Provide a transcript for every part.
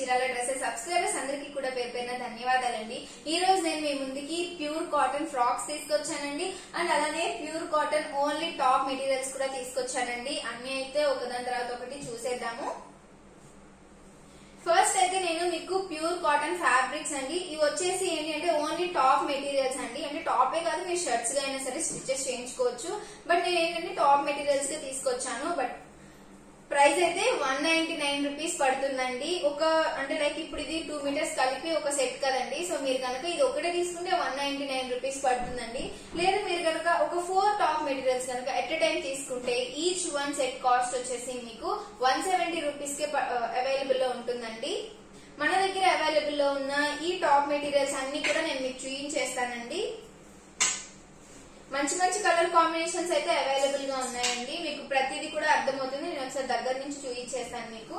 Chirala dresses. Subscribers అందరికీ కూడా పేరు పేరున ధన్యవాదాలండి. ఈ రోజు నేను మీ ముందుకి ప్యూర్ కాటన్ ఫ్రాక్స్ తీసుకొచ్చానండి. అండ్ అలానే pure cotton only top materials కూడా తీసుకొచ్చానండి. అన్ని అయితే ఒకదాని తర్వాత ఒకటి చూసేద్దాము. ఫస్ట్ అయితే నేను మీకు ప్యూర్ కాటన్ ఫ్యాబ్రిక్స్ అండి. ఇవి వచ్చేసి ఏంటి అంటే ఓన్లీ టాప్ మెటీరియల్స్ అండి. అంటే టాపే కాదు మీరు షర్ట్స్గా అయినా సరే స్టిచెస్ చేయించుకోవచ్చు. బట్ నేను ఏంటంటే టాప్ మెటీరియల్స్గా తీసుకొచ్చాను. బట్ ప్రైస్ అయితే వన్ నైన్టీ నైన్ రూపీస్ పడుతుందండి. ఒక అంటే లైక్ ఇప్పుడు ఇది టూ మీటర్స్ కలిపి ఒక సెట్ కదండి. సో మీరు కనుక ఇది ఒకటే తీసుకుంటే వన్ నైన్టీ నైన్ రూపీస్ పడుతుందండి. లేదా మీరు కనుక ఒక ఫోర్ టాప్ మెటీరియల్స్ కనుక ఎట్ టైం తీసుకుంటే ఈచ్ వన్ సెట్ కాస్ట్ వచ్చేసి మీకు వన్ సెవెంటీ రూపీస్ కే అవైలబుల్లో ఉంటుందండి. మన దగ్గర అవైలబుల్లో ఉన్న ఈ టాప్ మెటీరియల్స్ అన్ని కూడా నేను మీకు చూపించేస్తానండి. మంచి మంచి కలర్ కాంబినేషన్స్ అయితే అవైలబుల్గా ఉన్నాయి. ప్రతిదీ కూడా అర్థమవుతుంది. నేను ఒకసారి దగ్గర నుంచి చూపించేస్తాను మీకు.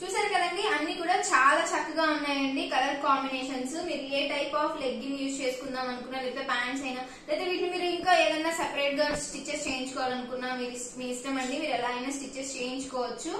చూసారు కదండి అన్ని కూడా చాలా చక్కగా ఉన్నాయండి కలర్ కాంబినేషన్స్. మీరు ఏ టైప్ ఆఫ్ లెగ్గింగ్ యూజ్ చేసుకుందాం అనుకున్నా లేకపోతే ప్యాంట్స్ అయినా లేదా వీటిని మీరు ఇంకా ఏదైనా సెపరేట్గా స్టిచెస్ చేయించుకోవాలనుకున్నా మీరు మీ ఇష్టం అండి మీరు ఎలా అయినా స్టిచెస్ చేయించుకోవచ్చు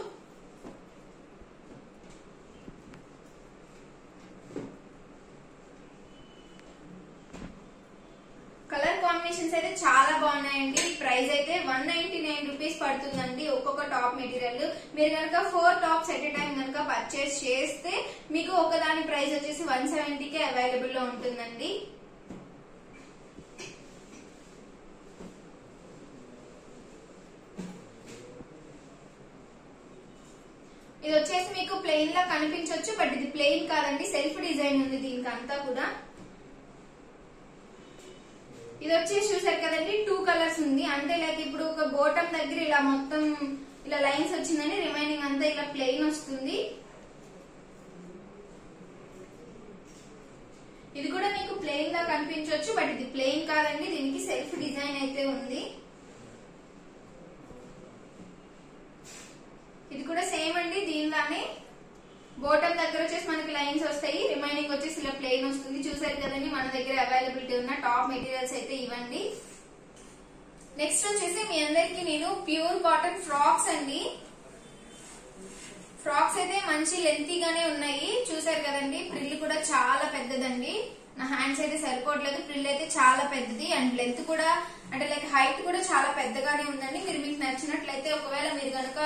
కలర్ కాంబినేషన్స్ అయితే చాలా బాగున్నాయండి. ప్రైస్ అయితే వన్ నైన్టీ నైన్ రూపీస్ పడుతుందండి. ఒక్కొక్క టాప్ మెటీరియల్ మీరు కనుక ఫోర్ టాప్స్ ఎట్ టైం కనుక పర్చేస్ చేస్తే మీకు ఒకదాని ప్రైస్ వచ్చేసి వన్ సెవెంటీకే అవైలబుల్లో ఉంటుందండి. ఇది వచ్చేసి మీకు ప్లెయిన్ లా కనిపించవచ్చు బట్ ఇది ప్లెయిన్ కాదండి. సెల్ఫ్ డిజైన్ ఉంది దీనికి అంతా కూడా. ఇది వచ్చేసి చూసారు కదండి టూ కలర్స్ ఉంది. అంటే లైక్ ఇప్పుడు ఒక బోటం దగ్గర ఇలా మొత్తం ఇలా లైన్స్ వచ్చిందని రిమైనింగ్ అంతా ఇలా ప్లెయిన్ వస్తుంది. ఇది కూడా మీకు ప్లెయిన్ లా కనిపించవచ్చు బట్ ఇది ప్లెయిన్ కాదండి. దీనికి సెల్ఫ్ డిజైన్ అయితే ఉంది ఇది కూడా సేమ్ అండి దీనిలానే బోటం దగ్గర వచ్చేసి మనకి లైన్స్ వస్తాయి రిమైనింగ్ వచ్చేసి ఇలా ప్లెయిన్ వస్తుంది చూసారు కదండి మన దగ్గర అవైలబిలిటీ ఉన్న టాప్ మెటీరియల్స్ అయితే ఇవ్వండి. నెక్స్ట్ వచ్చేసి మీ అందరికి నేను ప్యూర్ కాటన్ ఫ్రాక్స్ అండి. ఫ్రాక్స్ అయితే మంచి లెంతీగానే ఉన్నాయి. చూసారు కదండి ప్రిల్ కూడా చాలా పెద్దదండి. నా హ్యాండ్స్ అయితే సరిపోవట్లేదు ప్రిల్ అయితే చాలా పెద్దది. అండ్ లెంత్ కూడా అంటే లైక్ హైట్ కూడా చాలా పెద్దగానే ఉందండి. మీరు మీకు నచ్చినట్లయితే ఒకవేళ మీరు కనుక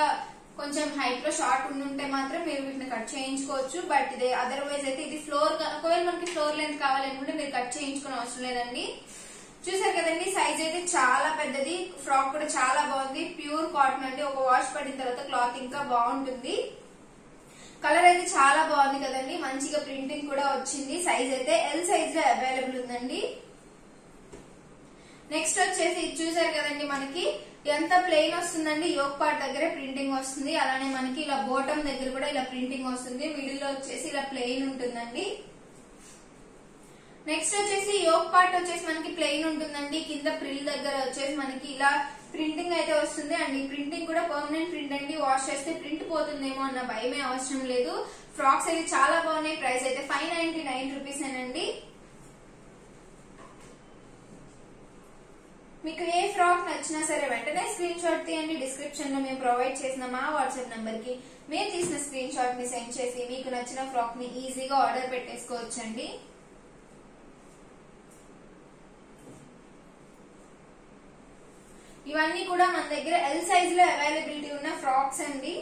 కొంచెం హైట్లో షార్ట్ ఉంటే మాత్రం మీరు వీటిని కట్ చేయించుకోవచ్చు. బట్ ఇది అదర్వైజ్ అయితే ఇది ఫ్లోర్ ఒకవేళ మనకి ఫ్లోర్ లెంత్ కావాలనుకుంటే మీరు కట్ చేయించుకునే అవసరం లేదండి. చూసారు కదండి సైజ్ అయితే చాలా పెద్దది. ఫ్రాక్ కూడా చాలా బాగుంది. ప్యూర్ కాటన్ అండి. ఒక వాష్ పడిన తర్వాత క్లాత్ ఇంకా బాగుంటుంది. కలర్ అయితే చాలా బాగుంది కదండి. మంచిగా ప్రింటింగ్ కూడా వచ్చింది. సైజ్ అయితే ఎల్ సైజ్లో అవైలబుల్ ఉందండి. నెక్స్ట్ వచ్చేసి ఇది చూసారు కదండి మనకి ఎంత ప్లెయిన్ వస్తుందండి యోక్ పార్ట్ దగ్గరే ప్రింటింగ్ వస్తుంది. అలానే మనకి ఇలా బోటం దగ్గర కూడా ఇలా ప్రింటింగ్ వస్తుంది. మిడిల్లో వచ్చేసి ఇలా ప్లెయిన్ ఉంటుందండి. నెక్స్ట్ వచ్చేసి యోక్ పార్ట్ వచ్చేసి మనకి ప్లెయిన్ ఉంటుందండి. కింద ప్రిల్ దగ్గర వచ్చేసి మనకి ఇలా ప్రింటింగ్ అయితే వస్తుంది. అండ్ ఈ ప్రింటింగ్ కూడా పర్మనెంట్ ప్రింట్ అండి. వాష్ చేస్తే ప్రింట్ పోతుందేమో అన్న భయమే అవసరం లేదు. ఫ్రాక్స్ అయితే చాలా బాగున్నాయి. ప్రైస్ అయితే ఫైవ్ నైన్టీ నైన్ రూపీస్ అండి మీకు ఏ ఫ్రాక్ నచ్చినా సరే వెంటనే స్క్రీన్ షాట్ తీయండి. డిస్క్రిప్షన్లో మేము ప్రొవైడ్ చేసిన మా వాట్సాప్ నంబర్కి మేము తీసిన స్క్రీన్ షాట్ని సెండ్ చేసి మీకు నచ్చిన ఫ్రాక్ని ఈజీగా ఆర్డర్ పెట్టేసుకోవచ్చండి. ఇవన్నీ కూడా మన దగ్గర ఎల్ సైజ్లో అవైలబిలిటీ ఉన్న ఫ్రాక్స్ అండి.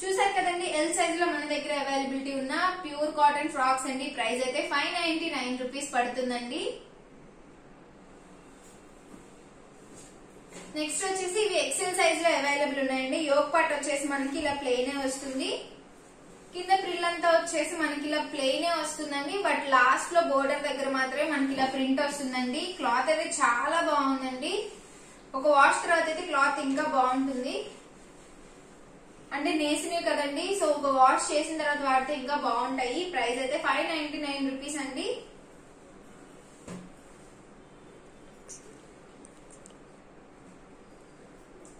చూసారు కదండి ఎల్ సైజ్లో మన దగ్గర అవైలబిలిటీ ఉన్న ప్యూర్ కాటన్ ఫ్రాక్స్ అండి. ప్రైస్ అయితే ఫైవ్ నైన్టీ నైన్ రూపీస్ పడుతుందండి. నెక్స్ట్ వచ్చేసి ఇవి ఎక్సెల్ సైజ్లో అవైలబుల్ ఉన్నాయండి. యోగ్ పార్ట్ వచ్చేసి మనకి ఇలా ప్లెయిన్ వస్తుంది. కింద ప్రిల్ అంతా వచ్చేసి మనకి ఇలా ప్లెయిన్ వస్తుందండి. బట్ లాస్ట్లో బోర్డర్ దగ్గర మాత్రమే మనకి ఇలా ప్రింట్ వస్తుందండి. క్లాత్ అయితే చాలా బాగుందండి. ఒక వాష్ తర్వాత అయితే క్లాత్ ఇంకా బాగుంటుంది. అంటే నేసినవి కదండి. సో ఒక వాష్ చేసిన తర్వాత వాడితే ఇంకా బాగుంటాయి. ప్రైస్ అయితే ఫైవ్ నైన్టీ నైన్ రూపీస్ అండి.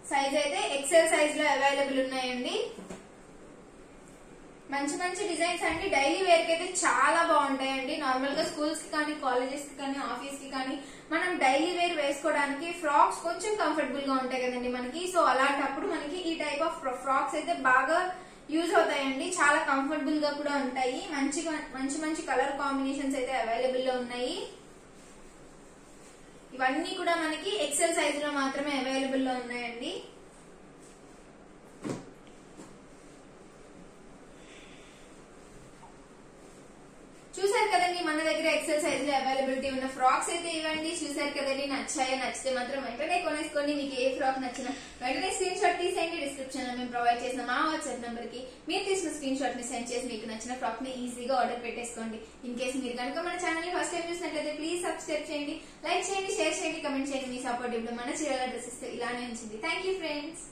సైజ్ అయితే ఎక్సెల్ సైజ్లో అవైలబుల్ ఉన్నాయండి. మంచి మంచి డిజైన్స్ అండి. డైలీ వేర్కి అయితే చాలా బాగుంటాయండి. నార్మల్గా స్కూల్స్కి కానీ కాలేజెస్కి కానీ ఆఫీస్కి కానీ మనం డైలీ వేర్ వేసుకోవడానికి ఫ్రాక్స్ కొంచెం కంఫర్టబుల్గా ఉంటాయి కదండి మనకి. సో అలాంటప్పుడు మనకి ఈ టైప్ ఆఫ్ ఫ్రాక్స్ అయితే బాగా యూజ్ అవుతాయండి. చాలా కంఫర్టబుల్గా కూడా ఉంటాయి. మంచి మంచి మంచి కలర్ కాంబినేషన్స్ అయితే అవైలబుల్లో ఉన్నాయి. ఇవన్నీ కూడా మనకి ఎక్సెల్ సైజ్లో మాత్రమే అవైలబుల్లో ఉన్నాయండి చూసారు కదండి మన దగ్గర ఎక్సెల్ సైజ్లో అవైలబిలిటీ ఉన్న ఫ్రాక్స్ అయితే ఇవ్వండి. చూసారు కదండి నచ్చాయో నచ్చితే మాత్రం వెంటనే కొనేసుకోండి మీకు ఏ ఫ్రాక్ నచ్చినా వెంటనే స్క్రీన్ షాట్ తీసేయండి. డిస్క్రిప్షన్లో మేము ప్రొవైడ్ చేసిన మా వాట్సాప్ నెంబర్కి మీరు తీసిన స్క్రీన్ షాట్ని సెండ్ చేసి మీకు నచ్చిన ఫ్రాక్ని ఈజీగా ఆర్డర్ పెట్టేసుకోండి. ఇన్ కేసు మీరు కనుక మన ఛానల్ని ఫస్ట్ టైం చూసినట్లయితే ప్లీజ్ సబ్స్క్రైబ్ చేయండి. లైక్ చేయండి షేర్ చేయండి కమెంట్ చేయండి. మీ సపోర్ట్ ఇప్పుడు మన చీరల డ్రెస్ ఇస్తే ఇలానే ఉంచింది. Thank you friends